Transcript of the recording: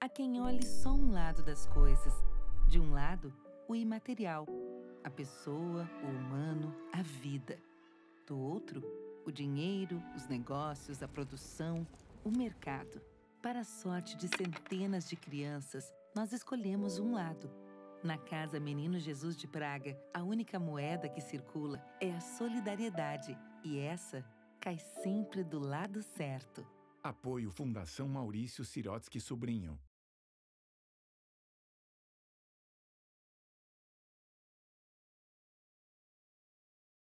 A quem olhe só um lado das coisas. De um lado, o imaterial, a pessoa, o humano, a vida. Do outro, o dinheiro, os negócios, a produção, o mercado. Para a sorte de centenas de crianças, nós escolhemos um lado. Na Casa Menino Jesus de Praga, a única moeda que circula é a solidariedade e essa cai sempre do lado certo. Apoio Fundação Maurício Sirotsky Sobrinho.